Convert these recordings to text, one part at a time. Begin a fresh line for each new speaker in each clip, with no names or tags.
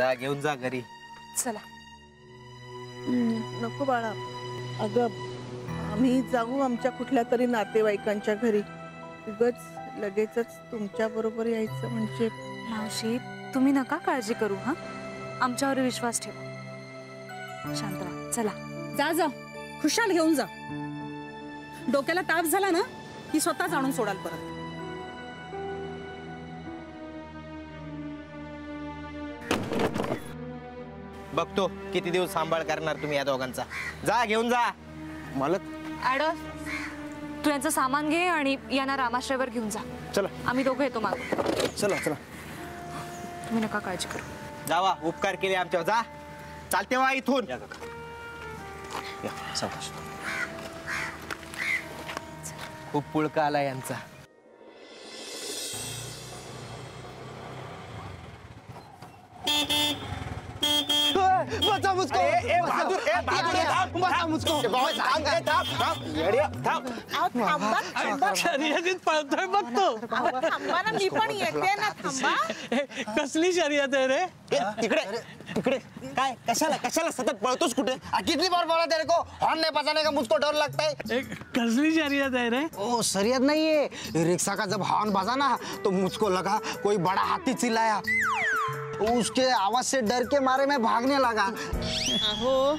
जा घेऊन जा घरी.
चला.
नको बाळा. अगं आम्ही जाऊ आमच्या कुठल्या तरी नातेवाईकांच्या घरी. उगच लगेचच तुमच्या बरोबर यायचं म्हणजे.
मावशी तुम्ही नका काळजी करू हा? आमच्यावर विश्वास ठेवा. शांत राहा. चला.
जा जा. खुशाल घेऊन जा. डोक्याला ताप झाला ना की स्वतःच आणून सोडाल परत.
बघतो किती दिवस सांभाळ करणार तुम्ही या दोघांचा. जा घेऊन जा. मला
ऍडॉ तू यांचं सामान घे आणि यांना रामाश्रयवर घेऊन जा.
चला.
आम्ही दोघं येतो माग.
चला चला.
तुम्ही नका काळजी करू.
जावा उपकार केले आमच्यावर. जा. चालते वा इथून. खूप पुळका आला यांचा.
बचा मुझको।
ए, ए, बहादूर, ए, बहादूर, ए, थांब,
बचा मुझको।
ए, बाबा, थांब, ए, थांब, थांब. येड्या, थांब.
थांबा थांबा
शर्यतीत पळतोय बघतो
अहो, थांबा ना मी पण येते ना थांबा।
कसली शर्यत आहे रे?
ए, तिकडे तिकडे। काय कशाला कशाला सतत पळतोस कुठे?
आ, कितनी बार बोला तेरे को? हॉर्न नहीं बजाने का मुझको डर लगता है
कसली शर्यत है रे?
ओ सरियत नहीं है रिक्शा का जब हॉर्न बजा ना तो मुझको लगा कोई बड़ा हाथी चिल्लाया। उसके आवाज से डर के मारे मैं भागने लगा।
अहो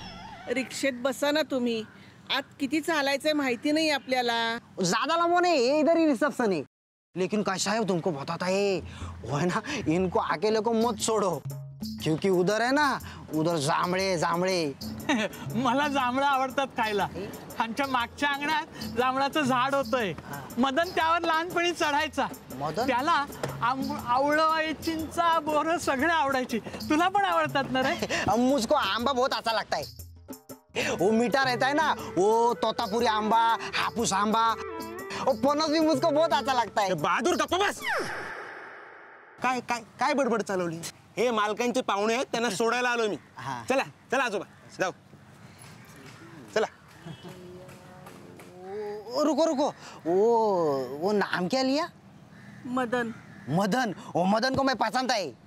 रिक्षेत बसा ना तुम्ही. आत किती चालायचंय माहिती नाही आपल्याला.
ज्यादा लंबो नहीं है इधर ही रिसेप्शन है. लेकिन कैसा है तुमको बताता है? वो है ना इनको अकेले को मत छोड़ो. क्योंकि उधर है ना उधर जांभळे जांभळे.
मला जांभळं आवडतात खायला. आमच्या मागच्या अंगणात जांभळाचं झाड होतंय. मदन त्यावर लहानपणी चढायचा.
मदन?
त्याला आंब- आवळं चिंचा बोरं सगळे आवडायची. तुला पण आवडतात ना रे?
मुझको आंबा बहुत अच्छा लगता है वो मीठा रहता है ना वो तोतापुरी आंबा हापूस आंबा. वो पनस भी मुझको बहुत अच्छा लगता है
बहादूर गप्पा बस. काय काय काय बडबड चालवली? हे मालकांचे पाहुणे आहेत त्यांना सोडायला आलो मी.
हा.
चला चला आजोबा जाऊ. चला.
ओ, रुको रुको. वो वो नाम क्या लिया?
मदन.
मदन. वो मदन को मैं पसंद है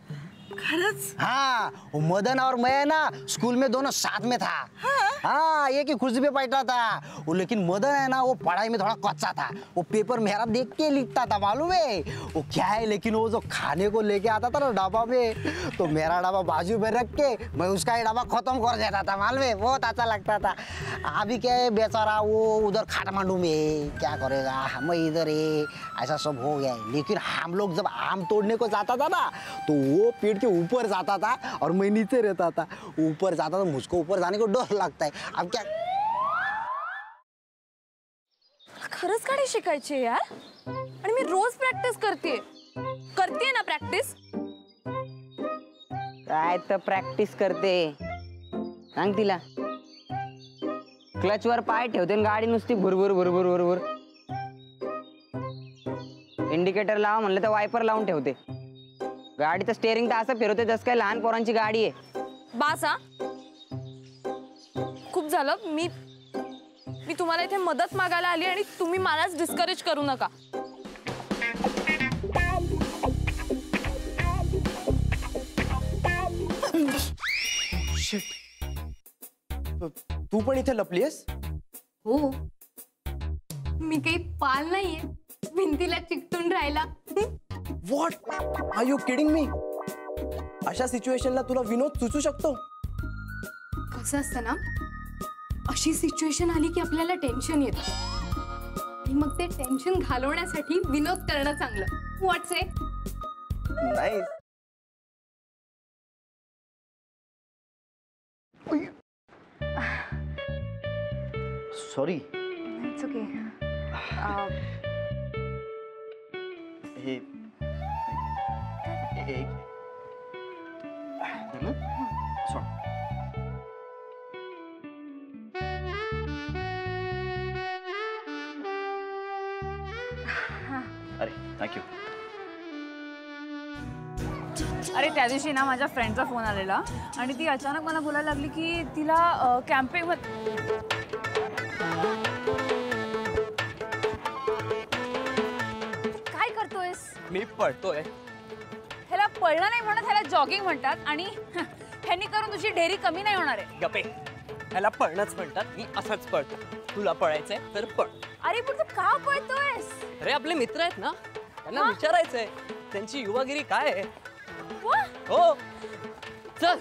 खरंच?
हाँ मदन और मैं ना स्कूल में दोनों साथ में था। हाँ? हाँ एक ही कुर्सी पे बैठा था। वो लेकिन मदन है ना वो पढ़ाई में थोड़ा कच्चा था। वो पेपर मेरा देख के लिखता था मालूम है? वो क्या है लेकिन वो जो खाने को लेके आता था ना डब्बा में तो मेरा डब्बा बाजू में रख के मैं उसका ही डब्बा खत्म कर देता था मालूम है? बहुत अच्छा लगता था। अभी क्या है बेचारा वो उधर काठमांडू में क्या करेगा मैं इधर है। ऐसा सब हो गया लेकिन हम लोग जब आम तोड़ने को जाता था ना तो वो पेड़ के ऊपर जाता था और मैं नीचे रहता था। ऊपर जाता था मुझको ऊपर जाने को डर लगता है। अब क्या
खरंच गाडी शिकायची यार? आणि मी रोज प्रॅक्टिस करते. करते ना प्रॅक्टिस
काय तर प्रॅक्टिस करते. सांग तिला. क्लचवर पाय ठेवते गाडी नुसती भुरभुर भुरभुर भुरभुर. इंडिकेटर लावा म्हणलं तर वायपर लावून ठेवते. गाडीचं स्टेअरिंग तर असं फिरवते जसं काय लहान पोरांची गाडी आहे.
बास हा खूप झालं. मी मी तुम्हाला इथे मदत मागायला आली आणि तुम्ही मलाच डिस्करेज करू नका.
तू पण इथे लपलीस
हो. मी काही पाल नाहीये. भिंतीला चिकटून राहिला.
What are you kidding me अशा सिच्युएशनला तुला विनोद सुचू शकतो.
कसं असतं ना? अशी सिच्युएशन आली की आपल्याला टेन्शन येतं. मग ते टेन्शन घालवण्यासाठी विनोद करणं चांगलं. व्हॉट्स आहे
नाही
सॉरी
इट्स ओके
हे अरे थँक्यू
अरे त्या दिवशी ना माझ्या फ्रेंडचा फोन आलेला आणि ती अचानक मला बोलायला लागली की तिला कॅम्पिंग काय करतोयस?
मी पळतोय.
ह्याला पळणं नाही म्हणत ह्याला जॉगिंग म्हणतात आणि ह्यांनी करून तुझी ढेरी कमी नाही होणार आहे.
गपे ह्याला पळणंच म्हणतात मी असंच पळतो. तुला पळायचंय तर पळ.
अरे पण तू का पळतोयस?
अरे आपले मित्र आहेत ना त्यांना विचारायचंय त्यांची युवागिरी काय आहे? हो. चल.